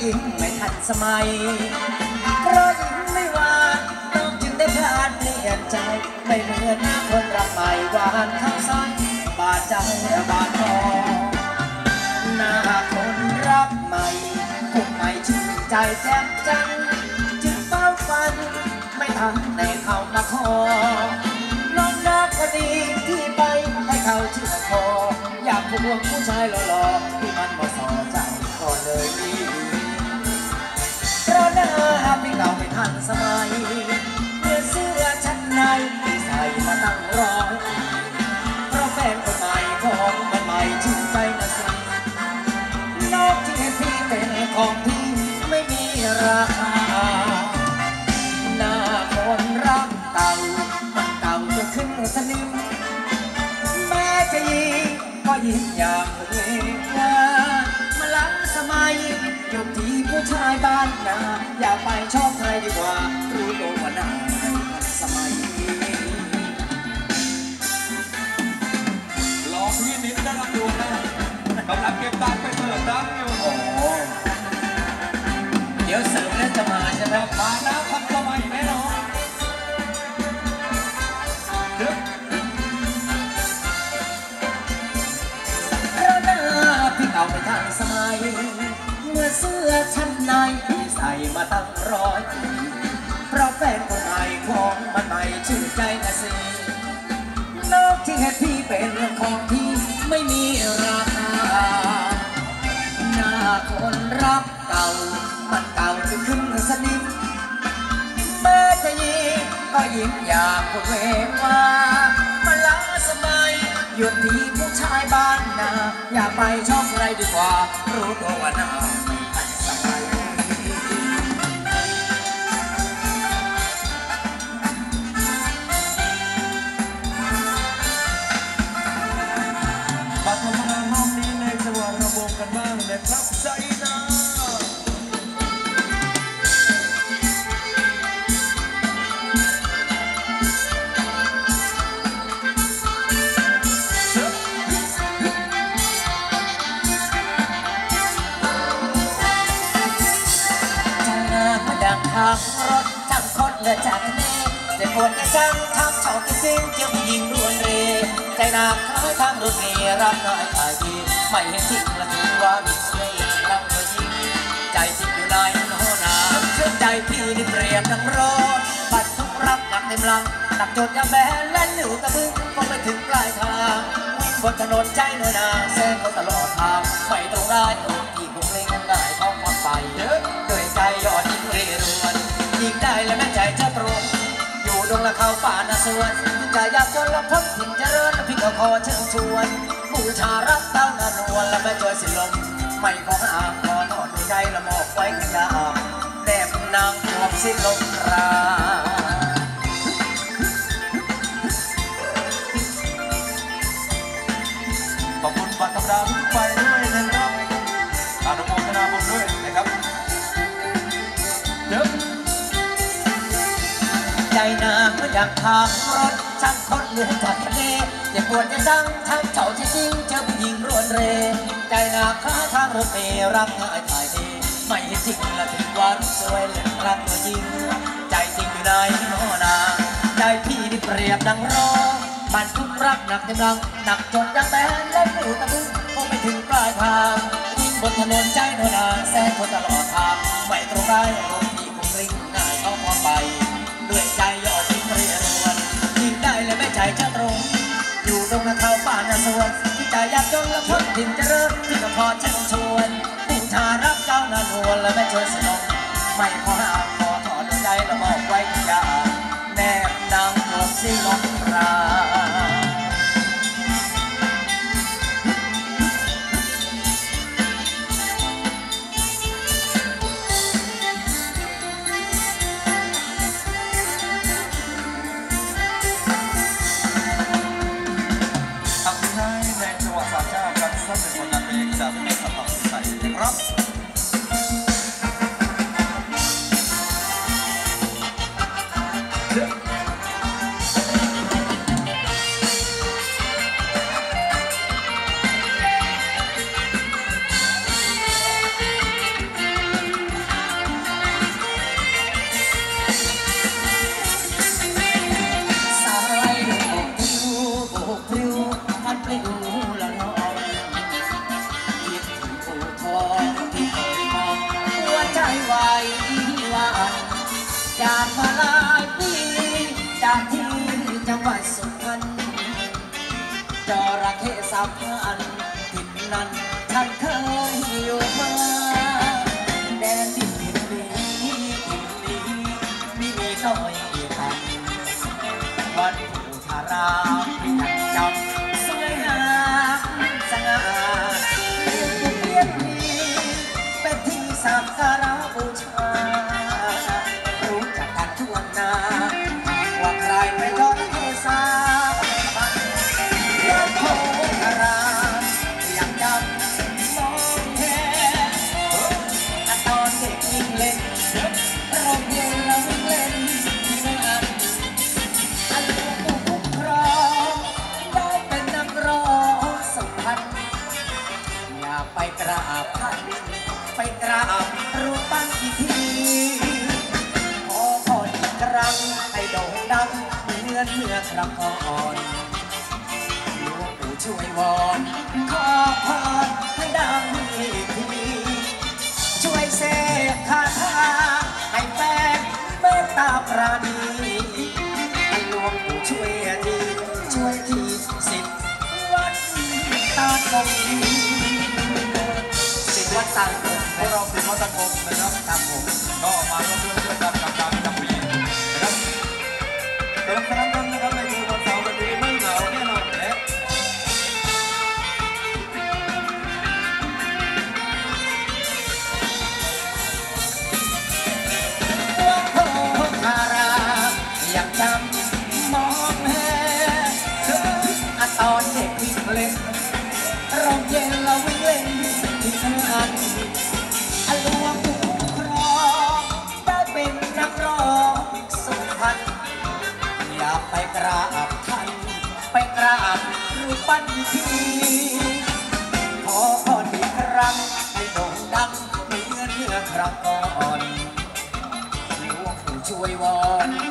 หญิงไม่ทันสมัย เพราะหญิงไม่หวานน้องจึงได้พลาดเปลี่ยนใจ ไม่เหมือนคนรักใหม่หวานเข้าใส่บาดใจบาดคอหน้าคนรักใหม่ผู้ใหม่ชื่นใจแจ่มจัง จึงเฝ้าฝัน ไม่ทันได้เขามาขอน้องรักคนดีที่ไปให้เขาเชื่อคออยากควงผู้ชายหล่อๆที่มันเหมาะสมใจ มาตั้งรอเพราะแฟนคนใหม่ของมันใหม่ชื่นใจนะสินอกที่เห็นพี่เป็นของที่ไม่มีราคาหน้าคนรักเก่ามันเก่าจนขึ้นสนิมแม้จะยิงก็ยิงอย่างเวลามาลังสมัยอยู่ที่ผู้ชายบ้านนาอย่าไปชอบใครดีกว่ารู้ตัวว่าหน้าสมัย กำลังเก็บตังค์ไปเสิร์ฟน้ำอยู่โอ้โหเดี๋ยวเสริมแล้วจะมาใช่ไหมมาน้ำทันสมัยแน่นอนเดี๋ยวเพราะหน้าพี่เก่าไม่ทันสมัย เมื่อเสื้อชั้นในพี่ใส่มาตั้งร้อยปีเพราะแฟนคนใหม่ของมันใหม่ชื่อใจนะสินอกที่เห็นพี่เป็นของที่ไม่ ยิงอยากพูดเวว่ามาล้าสมัยหยุดที่ผู้ชายบ้านนา อย่าไปชอบใครดีกว่า รู้ตัวว่านา ปวดกระจังทำชอบกินซิงเจ้าผู้หญิงรวนเรใจหนักคล้ายทางรถเมล์รับน้อยขายดีไม่เห็นทิ้งละถือว่ามีเสน่ห์รักตัวยิงใจจริงอยู่ในโนนาเชื่อใจพี่นี่เปรียบดังรถบัดทุกรักหนักเต็มลำหนักจดยาแบนและหนิวตะบึงก็ไม่ถึงปลายทางวิ่งบนถนนใจเนินนาแซงเขาตลอดทางไม่ตรงได้ อยู่ดงละเขาป่านาสวนถึงจะยากจนละพ้นถิ่นเจริญพี่ก็ขอเชิญชวนบูชารับเต้านานวลและแม่จอยสิลมไม่ขอห้ามขอทอดดวงใจละมอบไว้ขยามแนบนางรวมสิลมราขอบคุณบัตรธรรมดาางเมื่อดังทางรถช่างคดเลือจากทะเลอย่าปวดจะดังทางเจ้าที่จริงเจอผู้หญิงรวนเร ใจหนาค้าทางรถเมล์รักง่ายถ่ายดีไม่เห็นจริงละถึงวันสวยเล่นรักตัวจริง ใจจริงอยู่ในโนนาใจพี่นี่เปรียบดังรอมันทุกรักหนักเต็มรังหนักจนยังแบนและหนูตะบึงคงไม่ถึงปลายทางวิ่งบนถนนใจโนนาแซงคนตลอดทางไม่ตรงได้ตร เขาป่านาสวนที่จะยากจนและพ้นถิ่นเจริญที่ก็พอเชิญชวนผู้ชารับเจ้านานวลและไม่ชวนสนองไม่ขอห้ามขอถอนใจและบอกไว้ทุกอย่างแนบนางรวมสิลมรา วัจากมาลายปีจากที่จังหวัดสุพรรณจระเข้สัมพันธ์ถิ่นนั้น รำกอ่อนหลวงปู่ช่วยวอนขอพรให้ดังทีช่วยเสกคาถาให้แฟนเมตตาปราณี มองแห่อตอนเด็กวิ่งเล่นร้องเย็นเราวิ่งเล่นที่ทำานอะลวงผู้ครองได้เป็นนักร้องสุพรรณอยากไปกราบท่านไปกราบรูปปั้นทีขอพอดีครั้ให้โด่งดังเหมือนเมื่อครั้งก่อนหลวงปู่ช่วยวอน